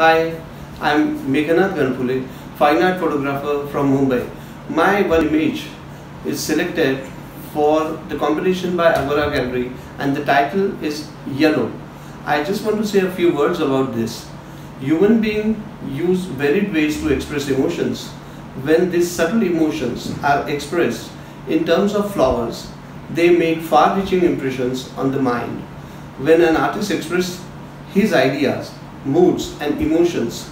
Hi, I'm Meghanad Ganpule, fine art photographer from Mumbai. My one image is selected for the competition by Agora Gallery and the title is Yellow. I just want to say a few words about this. Human beings use varied ways to express emotions. When these subtle emotions are expressed in terms of flowers, they make far-reaching impressions on the mind. When an artist expresses his ideas, moods and emotions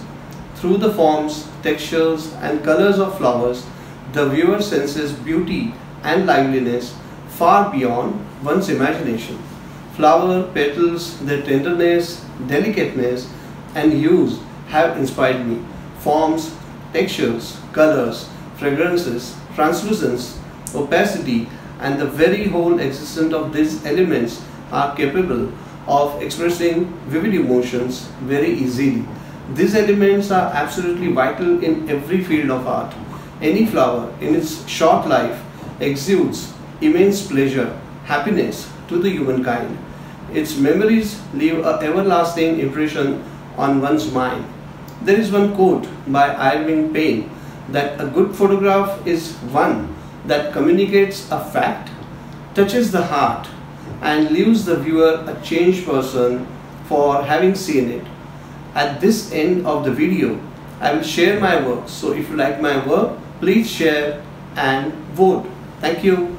through the forms, textures and colors of flowers, the viewer senses beauty and liveliness far beyond one's imagination. Flower petals, their tenderness, delicateness and hues have inspired me. Forms, textures, colors, fragrances, translucence, opacity and the very whole existence of these elements are capable of expressing vivid emotions very easily. These elements are absolutely vital in every field of art. Any flower in its short life exudes immense pleasure, happiness to the humankind. Its memories leave an everlasting impression on one's mind. There is one quote by Irving Penn that a good photograph is one that communicates a fact, touches the heart, and leaves the viewer a changed person for having seen it. At this end of the video, I will share my work. So if you like my work, please share and vote. Thank you.